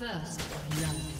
First blood.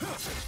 Huh.